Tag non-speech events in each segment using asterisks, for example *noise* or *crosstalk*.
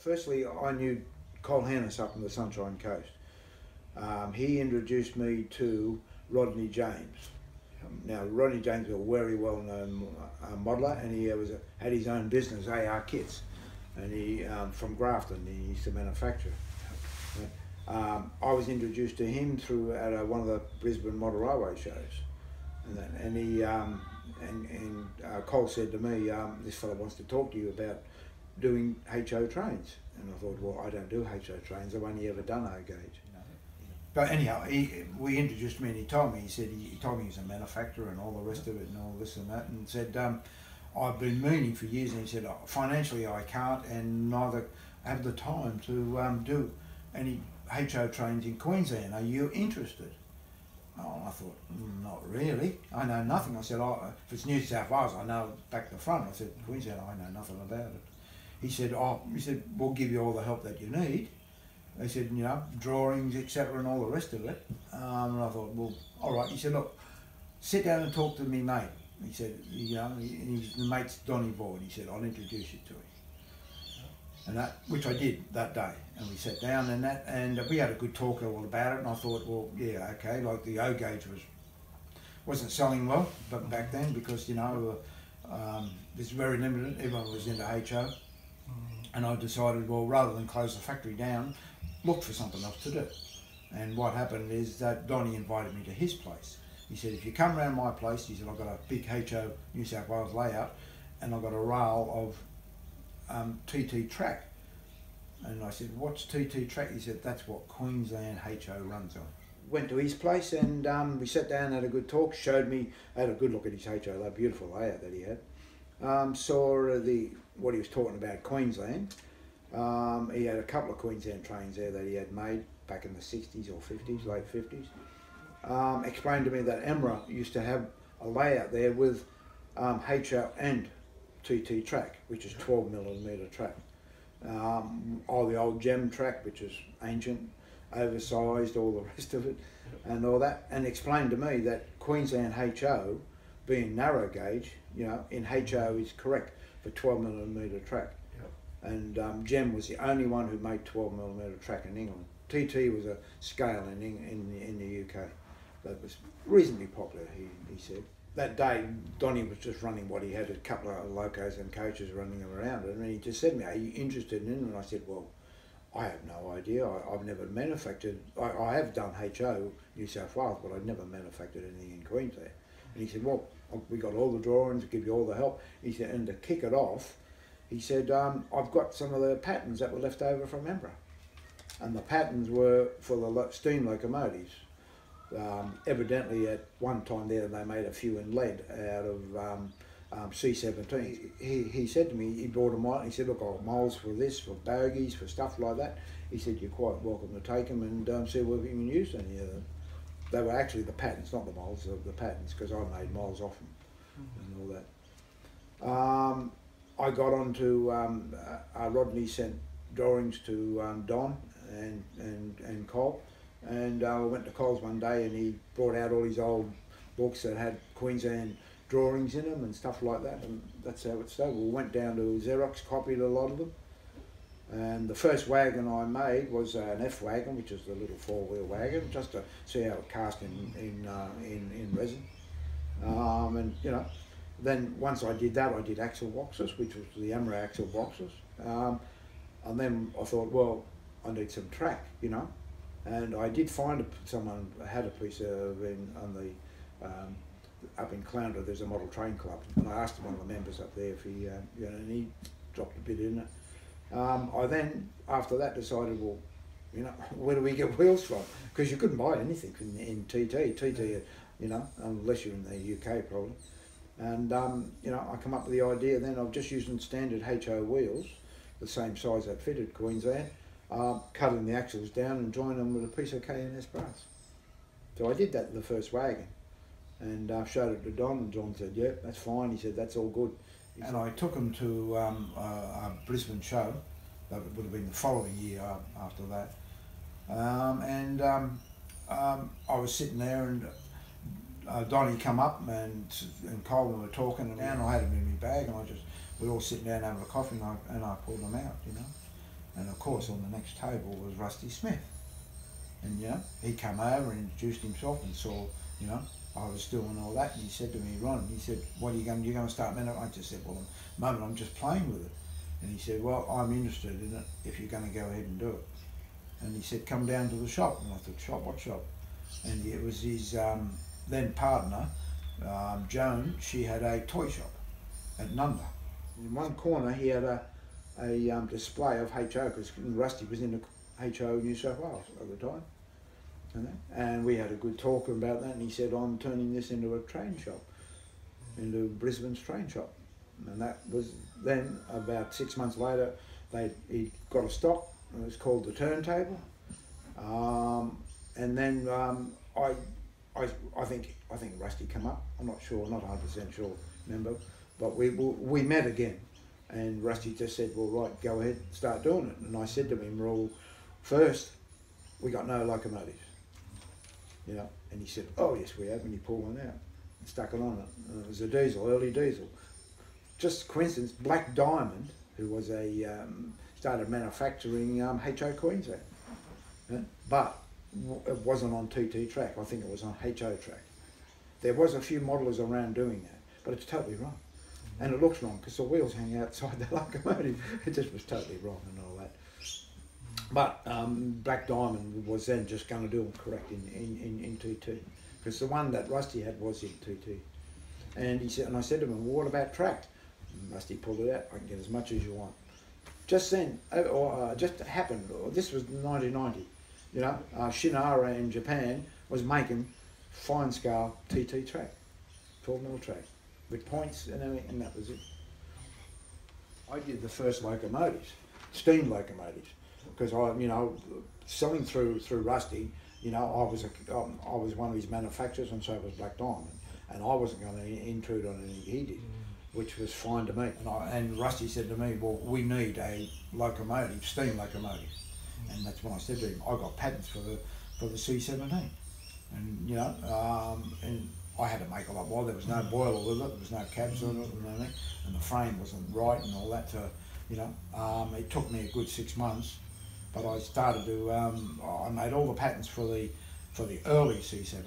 Firstly, I knew Col Hannis up on the Sunshine Coast. Um, he introduced me to Rodney James. Um, now, Rodney James was a very well-known uh, modeller, and he was a, had his own business, AR Kits, and he um, from Grafton. He used to manufacture. Um, I was introduced to him through at a, one of the Brisbane Model Railway shows, and, that, and he um, and, and uh, Cole said to me, um, "This fellow wants to talk to you about doing HO trains." And I thought, "Well, I don't do HO trains. I've only ever done O gauge." But anyhow, he, we introduced me and he told me, he said, he, told me he's a manufacturer and all the rest of it and all this and that and said, um, I've been meaning for years and he said, oh, financially I can't and neither have the time to um, do any HO trains in Queensland. Are you interested? Oh, I thought, mm, not really. I know nothing. I said, oh, if it's New South Wales, I know back the front. I said, Queensland, I know nothing about it. He said, oh, he said, we'll give you all the help that you need. He said, you know, drawings, etc., and all the rest of it. Um, and I thought, well, all right. He said, look, sit down and talk to me, mate. He said, you know, he's the mate's Donny Boyd. He said, I'll introduce you to him. And that, which I did that day, and we sat down and that, and we had a good talk all about it. And I thought, well, yeah, okay, like the O gauge was wasn't selling well, but back then because you know um, it's very limited. Everyone was into HO, and I decided, well, rather than close the factory down, look for something else to do. And what happened is that Donny invited me to his place. He said, if you come around my place, he said, I've got a big HO New South Wales layout and I've got a rail of um, TT track. And I said, what's TT track? He said, that's what Queensland HO runs on. Went to his place and um, we sat down, had a good talk, showed me, had a good look at his HO, that beautiful layout that he had. Um, saw the what he was talking about Queensland um, he had a couple of Queensland trains there that he had made back in the 60s or 50s, late 50s. Um, explained to me that EMRA used to have a layout there with um, HO and TT track, which is 12 millimetre track. Um, all the old gem track, which is ancient, oversized, all the *laughs* rest of it, and all that, and explained to me that Queensland HO, being narrow gauge, you know, in HO is correct for 12 millimetre track and um, Gem was the only one who made 12 millimeter track in England. TT was a scale in, in, in the UK that was reasonably popular, he, he said. That day, Donny was just running what he had, a couple of locos and coaches running around and he just said to me, are you interested in it? And I said, well, I have no idea. I, have never manufactured, I, I, have done HO, New South Wales, but I've never manufactured anything in Queensland. And he said, well, we got all the drawings, give you all the help. He said, and to kick it off, he said, um, I've got some of the patterns that were left over from EMRA. And the patterns were for the steam locomotives. Um, evidently, at one time there, they made a few in lead out of um, um, C17. He, he said to me, he brought them out, he said, look, I've molds for this, for bogies, for stuff like that. He said, you're quite welcome to take them and um, see whether you can use any of them. They were actually the patterns, not the molds, the, the patterns, because I made molds off them mm -hmm. and all that. Um, I got on to, um, uh, Rodney sent drawings to um, Don and, and, and Cole. And uh, I went to Coles one day and he brought out all his old books that had Queensland drawings in them and stuff like that. And that's how it started. We went down to Xerox, copied a lot of them. And the first wagon I made was an F wagon, which is the little four-wheel wagon, just to see how it cast in in uh, in, in resin. Um, and you know, then once I did that, I did axle boxes, which was the EMRA axle boxes. Um, and then I thought, well, I need some track, you know. And I did find someone had a piece of in on the um, up in Caloundra. There's a model train club, and I asked one of the members up there if he, uh, you know, and he dropped a bit in it. Um, I then, after that, decided, well, you know, *laughs* where do we get wheels from? Because you couldn't buy anything in, in TT. TT, you know, unless you're in the UK, probably. And um, you know, I come up with the idea then of just using standard HO wheels, the same size that fitted Queensland, uh, cutting the axles down and joining them with a piece of K&S brass. So I did that in the first wagon and uh, showed it to Don and John said, yeah, that's fine. He said, that's all good. And I took him to um, a, a, Brisbane show. That would have been the following year after that. Um, and um, um, I was sitting there and uh, Donny come up and and Colin were talking and, and I had him in my bag and I just we all sitting down having a coffee and I, and I pulled them out, you know. And of course, on the next table was Rusty Smith. And, you know, he came over and introduced himself and saw, you know, I was doing all that. And he said to me, Ron, he said, what are you going, you're going to start men? I just said, well, moment I'm just playing with it. And he said, well, I'm interested in it if you're going to go ahead and do it. And he said, come down to the shop. And I thought, shop, what shop? And it was his um, then partner, um, Joan, she had a toy shop at Nunda. In one corner, he had a, a um, display of HO because Rusty was in the HO New South Wales at the time. And we had a good talk about that, and he said, I'm turning this into a train shop, into Brisbane's train shop. And that was then, about six months later, they he got a stock, it was called the Turntable. Um, and then um, I, I, I think I think Rusty came up. I'm not sure, not 100 percent sure, remember, but we we met again, and Rusty just said, "Well, right, go ahead, start doing it." And I said to him, "Well, first, we got no locomotives, know." And he said, "Oh yes, we have." And he pulled one out and stuck it on it. And it was a diesel, early diesel. Just coincidence, Black Diamond, who was a um, started manufacturing um, HO Queensland, yeah? but it wasn't on TT track. I think it was on HO track. There was a few modelers around doing that, but it's totally wrong. And it looks wrong because the wheels hang outside the *laughs* locomotive. It just was totally wrong and all. But um, Black Diamond was then just going to do it correct in, in, in, in TT because the one that Rusty had was in TT. And he said, and I said to him, well, what about track? And Rusty pulled it out. I can get as much as you want. Just then, uh, or uh, just happened. This was 1990. You know, uh, Shinohara in Japan was making fine scale TT track, 12 mil track, with points and everything, and that was it. I did the first locomotives, steam locomotives, because I, you know, selling through through Rusty, you know, I was a, um, I was one of his manufacturers, and so was Black Diamond, and I wasn't going to intrude on anything he did, which was fine to me. And, I, and Rusty said to me, well, we need a locomotive, steam locomotive, and that's when I said to him, I got patents for the for the C17 and you know, um, and I had to make a lot more. There was no boiler with it. There was no cabs on it and and the frame wasn't right and all that. To you know, um, it took me a good six months, but I started to. Um, I made all the patterns for the for the early C17,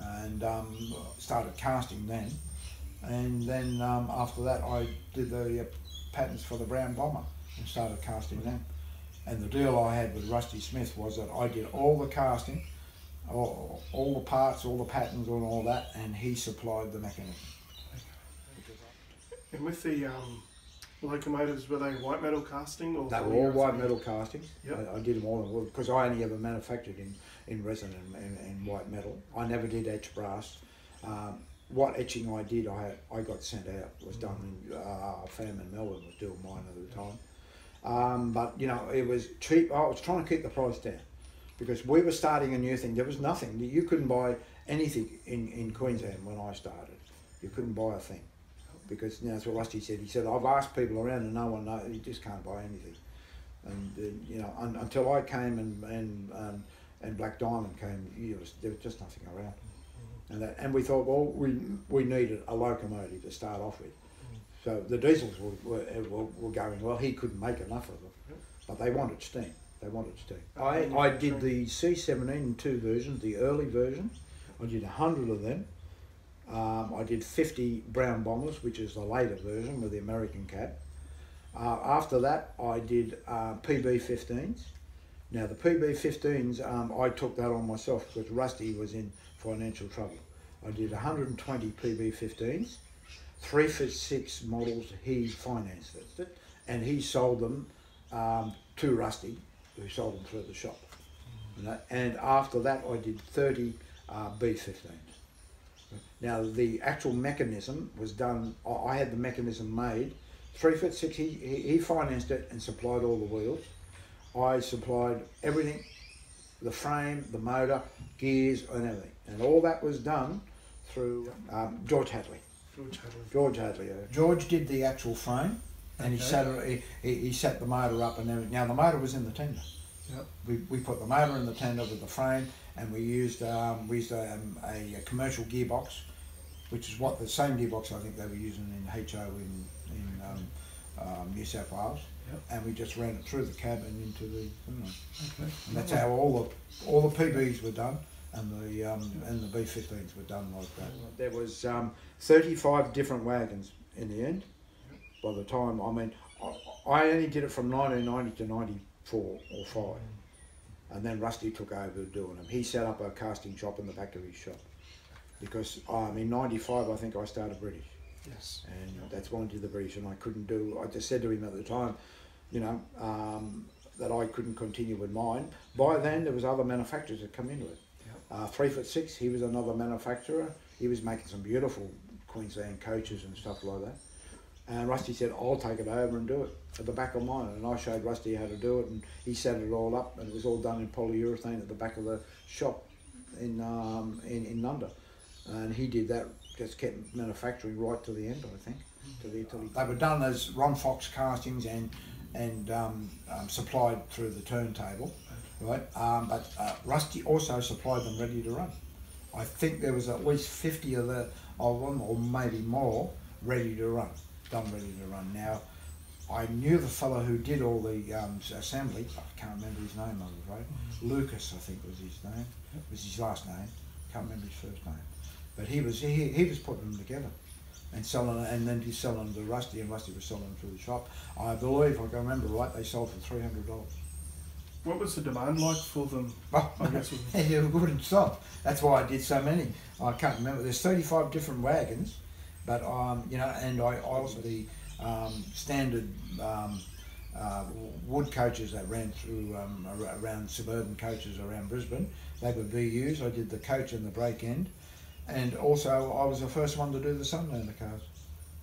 and um, started casting then, and then um, after that I did the uh, patents for the Brown Bomber and started casting them. And the deal I had with Rusty Smith was that I did all the casting all, all the parts, all the patterns and all that, and he supplied the mechanism. And with the um, locomotives, were they white metal casting or? They were all white metal castings. Yep. I, I did them all because I only ever manufactured in, in resin and, and, and white metal. I never did etch brass. Um, what etching I did, I I got sent out was done in uh, Fam in Melbourne was doing mine at the time. Um, but you know it was cheap. I was trying to keep the price down because we were starting a new thing. There was nothing. You couldn't buy anything in, in Queensland when I started. You couldn't buy a thing because you know, that's what Rusty said. He said, I've asked people around and no one knows. You just can't buy anything. And, uh, you know, un, until I came and, and, um, and Black Diamond came, you was, there was just nothing around. And, that, and we thought, well, we, we needed a locomotive to start off with. So the diesels were, were, were going well. He couldn't make enough of them, but they wanted steam. They wanted steam. I, I did the C17 in two versions, the early version. I did a 100 of them. Um, I did 50 brown bombers, which is the later version with the American cap. Uh, after that, I did uh, PB15s. Now, the PB15s, um, I took that on myself because Rusty was in financial trouble. I did 120 PB15s, three for six models, he financed it, and he sold them um, to Rusty who sold them through the shop. And after that, I did 30 uh, B15s. Now, the actual mechanism was done, I had the mechanism made. Three foot six, he, he financed it and supplied all the wheels. I supplied everything the frame, the motor, gears, and everything. And all that was done through um, George Hadley. George Hadley. George Hadley. Uh, George did the actual frame and he set it, he, he set the motor up and everything. Now the motor was in the tender. Yep. We, we put the motor in the tender with the frame, and we used um, we used um, a, a commercial gearbox, which is what the same gearbox I think they were using in HO in in um, um, New South Wales. Yep. and we just ran it through the cab and into the. You Okay. and that's how all the all the PBs were done, and the um, and the B15s were done like that. There was um, 35 different wagons in the end. By the time I mean, I, I only did it from 1990 to 94 or five, and then Rusty took over doing them. He set up a casting shop in the back of his shop because um, in '95 I think I started British Yes. and that's why I did the British, and I couldn't do. I just said to him at the time, you know, um, that I couldn't continue with mine. By then, there was other manufacturers that come into it. Uh, three foot six, he was another manufacturer. He was making some beautiful Queensland coaches and stuff like that. And Rusty said, "I'll take it over and do it at the back of mine." And I showed Rusty how to do it, and he set it all up, and it was all done in polyurethane at the back of the shop in um, in, in Nunda. And he did that, just kept manufacturing right to the end, I think. To the, till he... They were done as Ron Fox castings and and um, um, supplied through the turntable, right? Um, but uh, Rusty also supplied them ready to run. I think there was at least 50 of, the, of them, or maybe more, ready to run, done ready to run. Now, I knew the fellow who did all the um, assembly. I can't remember his name, I'm afraid. Lucas, I think was his name. Was his last name. Can't remember his first name. But he was he, he was putting them together and selling and then he's selling them to Rusty, and Rusty was selling them through the shop. I believe, if I can remember right, they sold for three hundred dollars. What was the demand like for them? Oh, I guess it *laughs* yeah, wouldn't stop. That's why I did so many. I can't remember. There's 35 different wagons, but um, you know, and I, I also the um, standard um, uh, wood coaches that ran through um, around suburban coaches around Brisbane. They were VUs. I did the coach and the break end, and also I was the first one to do the Sunlander cars,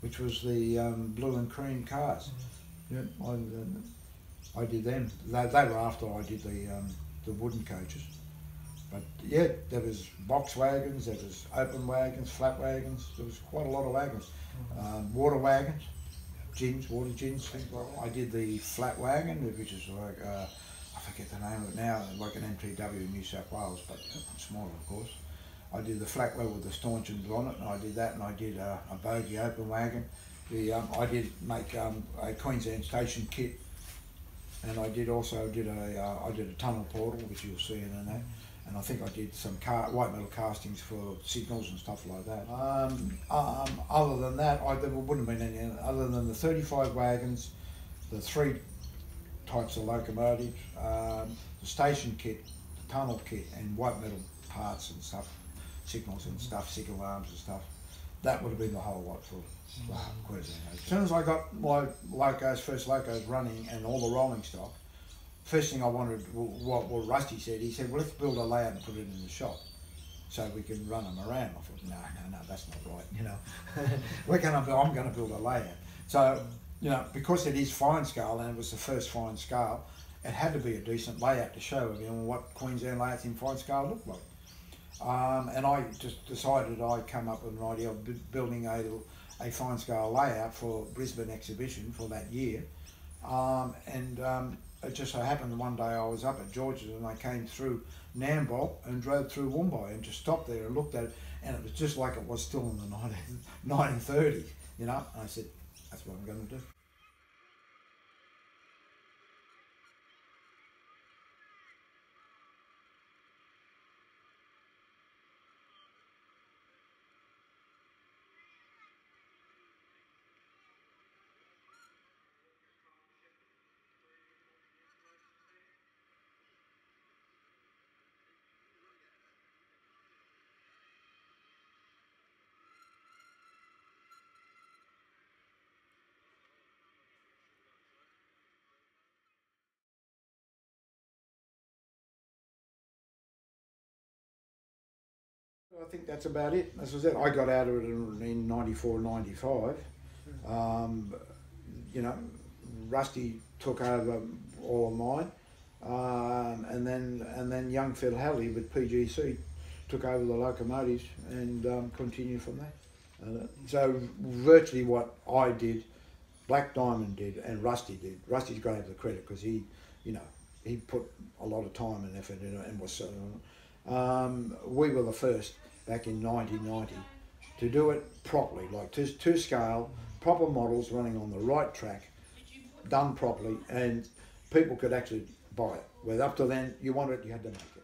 which was the um, blue and cream cars. Yeah, I, uh, I did them. They, they were after I did the um, the wooden coaches. But yeah, there was box wagons, there was open wagons, flat wagons. There was quite a lot of wagons. Um, water wagons, gins, water gins. I did the flat wagon, which is like uh, I forget the name of it now, like an MTW in New South Wales, but smaller, of course. I did the flat wagon with the stanchions on it, and I did that, and I did uh, a bogey open wagon. The um, I did make um, a Queensland station kit and I did also did a uh, I did a tunnel portal, which you'll see in that, and I think I did some car, white metal castings for signals and stuff like that. Um, um, other than that, I, there wouldn't have been any other than the 35 wagons, the three types of locomotives, um, the station kit, the tunnel kit, and white metal parts and stuff, signals and stuff, signal arms and stuff. That would have been the whole lot for uh, Queensland. As soon as I got my locos, first locos running and all the rolling stock, first thing I wanted, w- what, what Rusty said, he said, well, let's build a layout and put it in the shop so we can run them around. I thought, no, no, no, that's not right, you know. *laughs* We're gonna, I'm going to build a layout. So, you know, because it is fine scale and it was the first fine scale, it had to be a decent layout to show everyone what Queensland layouts in fine scale look like. Um, and I just decided I'd come up with an idea of bu- building a, a fine scale layout for Brisbane exhibition for that year. Um, and um, it just so happened one day I was up at George's and I came through Nambour and drove through Woombye and just stopped there and looked at it and it was just like it was still in the 19, *laughs* 1930s, you know. And I said, that's what I'm going to do. I think that's about it. As I said, I got out of it in, in 94, 95. Um, you know, Rusty took over all of mine. Um, and then and then young Phil Halley with PGC took over the locomotives and um, continued from there. Uh, so virtually what I did, Black Diamond did, and Rusty did. Rusty's got to have the credit because he, you know, he put a lot of time and effort in it and was so. Um, we were the first back in 1990 to do it properly, like to, to scale, proper models running on the right track, done properly, and people could actually buy it. Where up to then, you wanted it, you had to make it.